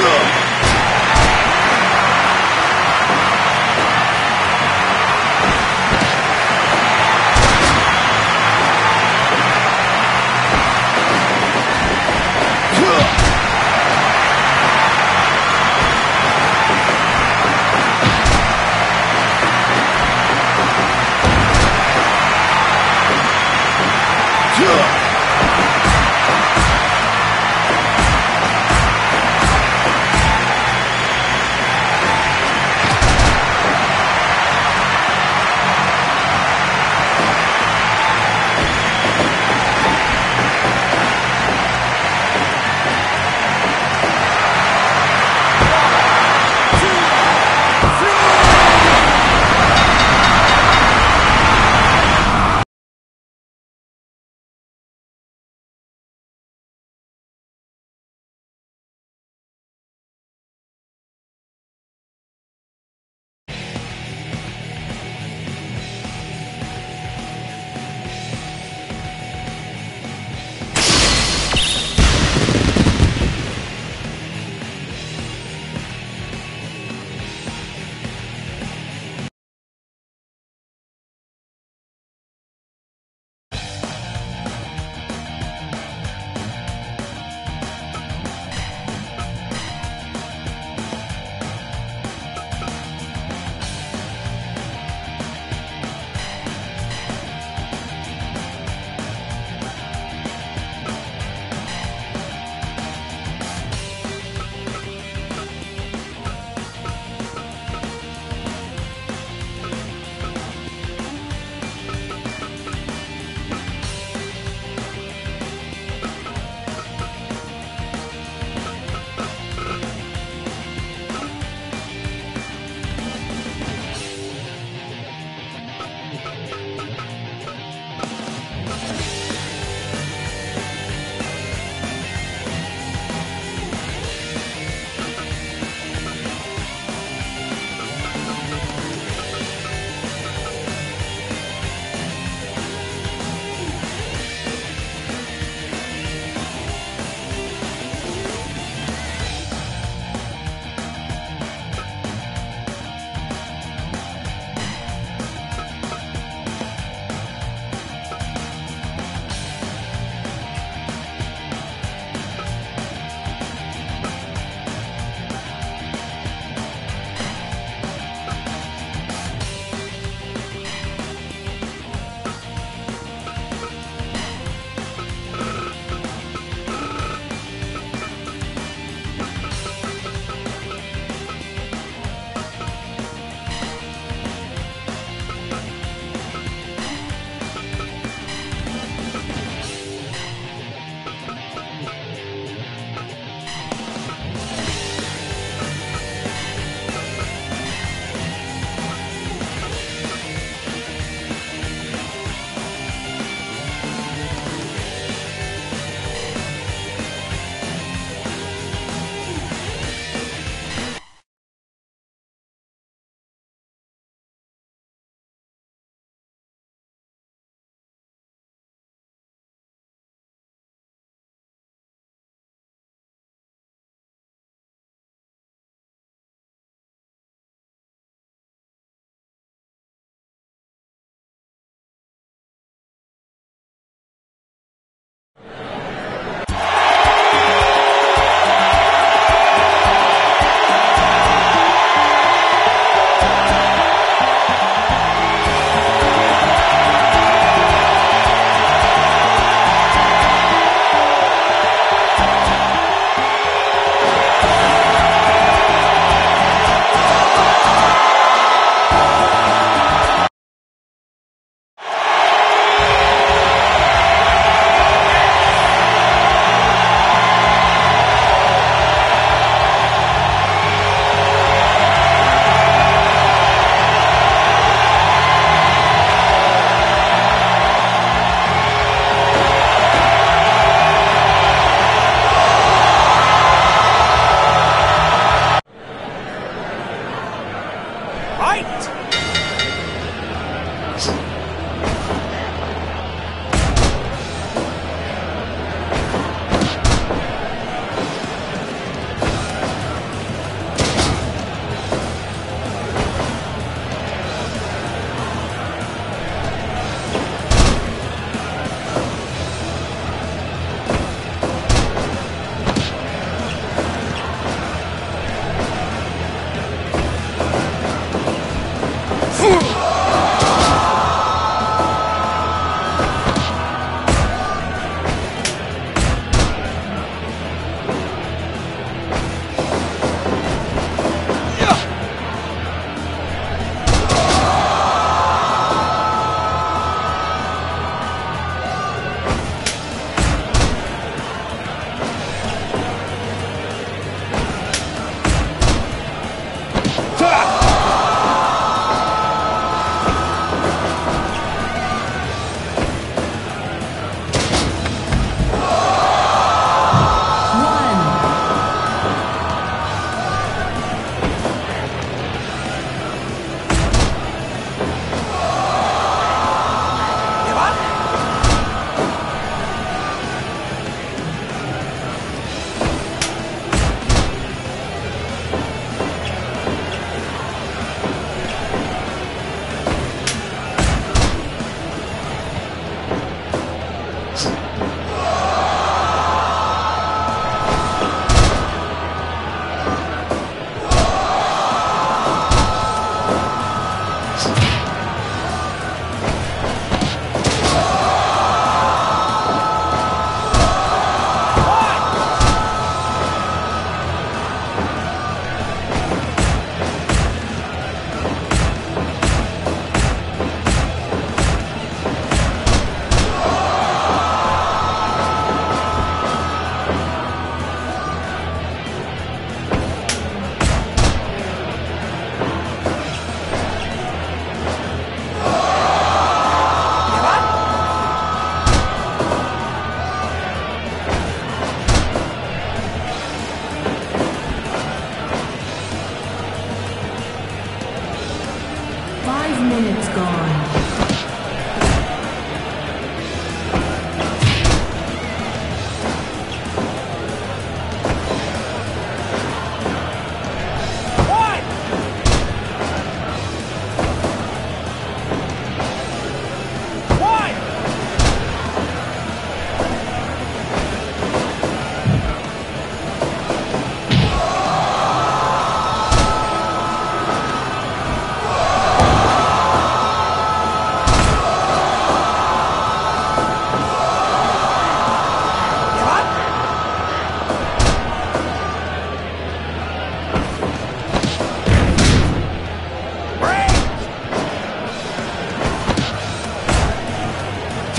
Good.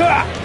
Cut!